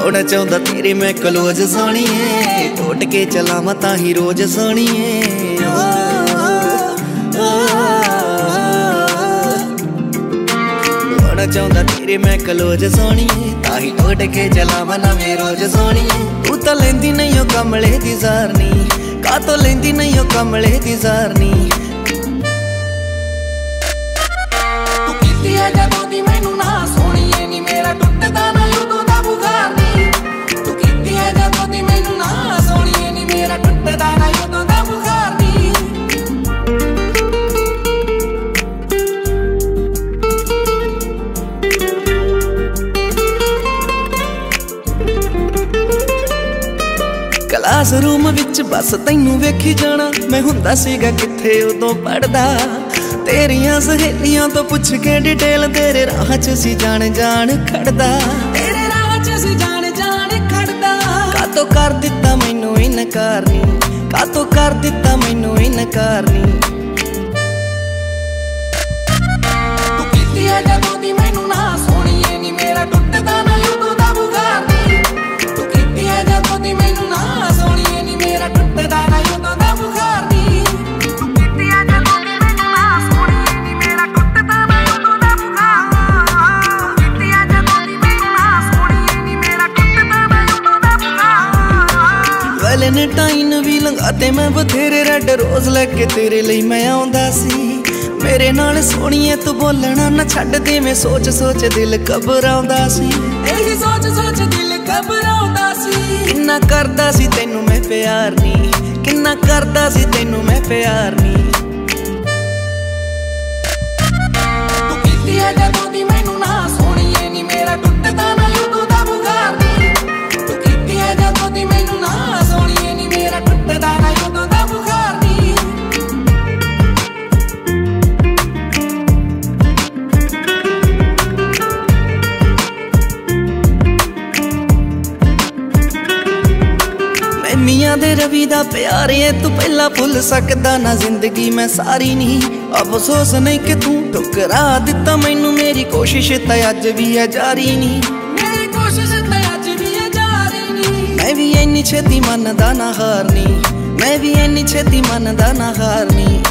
ਹੋਣਾ ਚਾਹੁੰਦਾ ਤੇਰੇ ਮੈਂ ਕਲੋਜ ਸੋਣੀਏ। ਟੋਟ ਕੇ ਚਲਾਵਾਂ ਤਾਂ ਹੀ ਰੋਜ਼ ਸੋਣੀਏ। ਹੋਣਾ ਚਾਹੁੰਦਾ ਤੇਰੇ ਮੈਂ ਕਲੋਜ ਸੋਣੀਏ। ਤਾਂ ਹੀ ਟੋਟ ਕੇ ਚਲਾਵਾਂ ਨਵੇਂ ਰੋਜ਼ ਸੋਣੀਏ। ਤੂੰ ਤਾਂ ਲੈਂਦੀ ਨਹੀਂ ਉਹ ਕਮਲੇ ਦੀ ਜ਼ਾਰਨੀ। ਕਾਤੋਂ ਲੈਂਦੀ ਨਹੀਂ ਉਹ ਕਮਲੇ ਦੀ ਜ਼ਾਰਨੀ। ਕਲਾਸ ਰੂਮ ਵਿੱਚ ਬਸ ਤੈਨੂੰ ਵੇਖੀ ਜਾਣਾ। ਮੈਂ ਹੁੰਦਾ ਸੀਗਾ ਕਿੱਥੇ ਉਦੋਂ ਪੜਦਾ ਤੇਰੀਆਂ ਸਹੇਲੀਆਂ ਤੋਂ ਪੁੱਛ ਕੇ ਡਿਟੇਲ ਤੇਰੇ ਰਾਹ 'ਚ ਸੀ ਜਾਣ ਜਾਣ ਖੜਦਾ। ਤੇਰੇ ਰਾਹ 'ਚ ਸੀ ਜਾਣ ਜਾਣ ਖੜਦਾ। ਕਾਤੋਂ ਕਰ ਦਿੱਤਾ ਮੈਨੂੰ ਇਨਕਾਰ ਨੀ? ਕਾਤੋਂ ਕਰ ਦਿੱਤਾ ਮੈਨੂੰ ਇਨਕਾਰ ਨੀ? ਵੈਲੈਂਟਾਈਨ ਵੀ ਲੰਘਾਤੇ ਮੈਂ ਬਥੇਰੇ ਰੈੱਡ ਰੋਜ਼ ਲੈ ਕੇ ਤੇਰੇ ਲਈ ਮੈਂ ਆਉਂਦਾ ਸੀ। ਮੇਰੇ ਨਾਲ ਸੋਹਣੀਏ ਤੂੰ ਬੋਲਣਾ ਨਾ ਛੱਡ ਦੇ ਮੈਂ ਸੋਚ ਸੋਚ ਦਿਲ ਘਬਰਾਉਂਦਾ ਸੀ। ਇਹੀ ਸੋਚ ਸੋਚ ਦਿਲ ਘਬਰਾਉਂਦਾ ਸੀ। ਕਿੰਨਾ ਕਰਦਾ ਸੀ ਤੈਨੂੰ ਮੈਂ ਪਿਆਰ ਨੀ ਕਿੰਨਾ ਕਰਦਾ ਸੀ ਤੈਨੂੰ ਮੈਂ ਪਿਆਰ ਨੀ। ਮੀਆਂ ਦੇ ਰਵੀ ਦਾ ਪਿਆਰ ਏ ਤੂੰ ਪਹਿਲਾਂ ਭੁੱਲ ਸਕਦਾ ਨਾ ਜ਼ਿੰਦਗੀ ਮੈਂ ਸਾਰੀ ਨਹੀਂ। ਅਫਸੋਸ ਨਹੀਂ ਕਿ ਤੂੰ ਠੁਕਰਾ ਦਿੱਤਾ ਮੈਨੂੰ ਮੇਰੀ ਕੋਸ਼ਿਸ਼ ਤਾਂ ਅੱਜ ਵੀ ਹੈ ਜਾਰੀ ਨਹੀਂ। ਮੇਰੀ ਕੋਸ਼ਿਸ਼ ਤਾਂ ਅੱਜ ਵੀ ਹੈ ਜਾਰੀ ਨੀ ਮੈਂ ਵੀ ਇੰਨੀ ਛੇਤੀ ਮੰਨਦਾ ਨਾ ਹਾਰਨੀ ਮੈਂ ਵੀ ਇੰਨੀ ਛੇਤੀ ਮੰਨਦਾ ਨਾ ਹਾਰਨੀ।